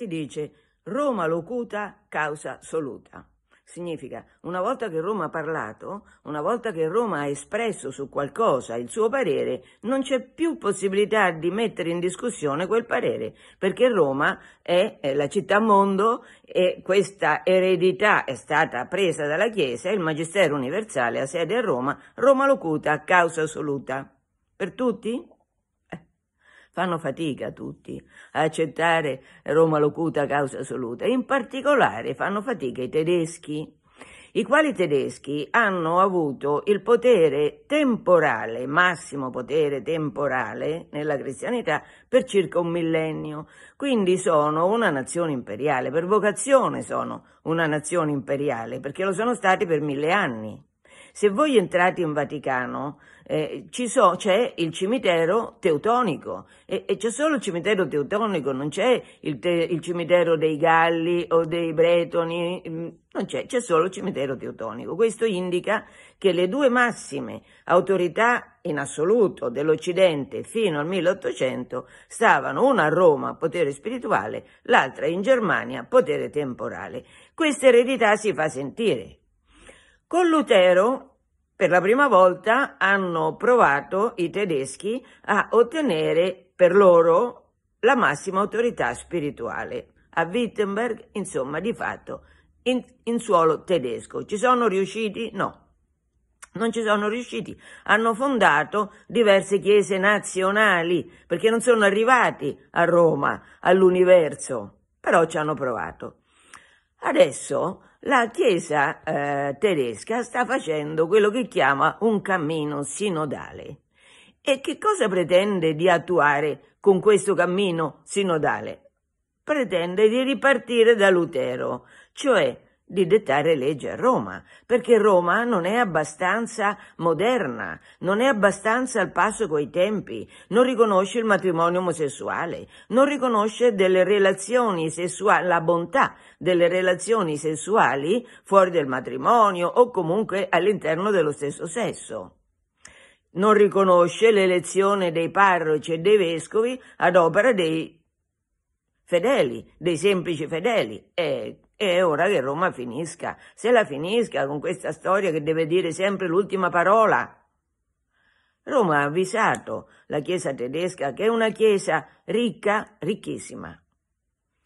si dice Roma locuta causa soluta. Significa, una volta che Roma ha parlato, una volta che Roma ha espresso su qualcosa il suo parere, non c'è più possibilità di mettere in discussione quel parere, perché Roma è, la città mondo e questa eredità è stata presa dalla Chiesa, il Magistero universale ha sede a Roma, Roma locuta causa assoluta. Per tutti? Fanno fatica tutti a accettare Roma locuta causa assoluta, in particolare fanno fatica i tedeschi, i quali tedeschi hanno avuto il potere temporale, massimo potere temporale nella cristianità per circa un millennio, quindi sono una nazione imperiale, per vocazione sono una nazione imperiale, perché lo sono stati per mille anni. Se voi entrate in Vaticano, eh, so, c'è il cimitero teutonico e, e, c'è solo il cimitero teutonico, non c'è il, te, il, cimitero dei Galli o dei Bretoni, mm, non c'è, c'è solo il cimitero teutonico. Questo indica che le due massime autorità in assoluto dell'Occidente fino al 1800 stavano una a Roma, potere spirituale, l'altra in Germania, potere temporale. Questa eredità si fa sentire con Lutero, per la prima volta, hanno provato i tedeschi a ottenere per loro la massima autorità spirituale. A Wittenberg, insomma, di fatto, in, in suolo tedesco. Ci sono riusciti? No. Non ci sono riusciti. Hanno fondato diverse chiese nazionali perché non sono arrivati a Roma, all'universo, però ci hanno provato. Adesso la Chiesa eh, tedesca sta facendo quello che chiama un cammino sinodale. E che cosa pretende di attuare con questo cammino sinodale? Pretende di ripartire da Lutero, cioè di dettare legge a Roma, perché Roma non è abbastanza moderna, non è abbastanza al passo coi tempi, non riconosce il matrimonio omosessuale, non riconosce delle relazioni sessuali, la bontà delle relazioni sessuali fuori del matrimonio o comunque all'interno dello stesso sesso. Non riconosce l'elezione dei parroci e dei vescovi ad opera dei fedeli, dei semplici fedeli. E è ora che Roma finisca, se la finisca con questa storia che deve dire sempre l'ultima parola. Roma ha avvisato la Chiesa tedesca che è una Chiesa ricca, ricchissima.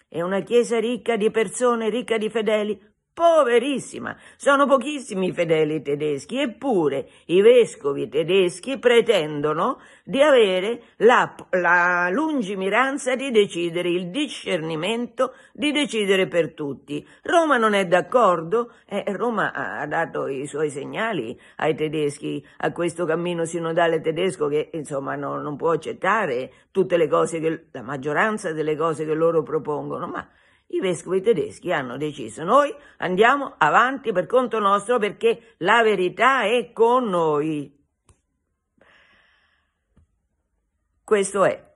È una Chiesa ricca di persone, ricca di fedeli, poverissima. Sono pochissimi i fedeli tedeschi, eppure i vescovi tedeschi pretendono di avere la, la, lungimiranza di decidere, il discernimento di decidere per tutti. Roma non è d'accordo? Eh, Roma ha dato i suoi segnali ai tedeschi, a questo cammino sinodale tedesco che insomma no, non può accettare tutte le cose che, la maggioranza delle cose che loro propongono, ma i vescovi tedeschi hanno deciso noi andiamo avanti per conto nostro perché la verità è con noi. Questo è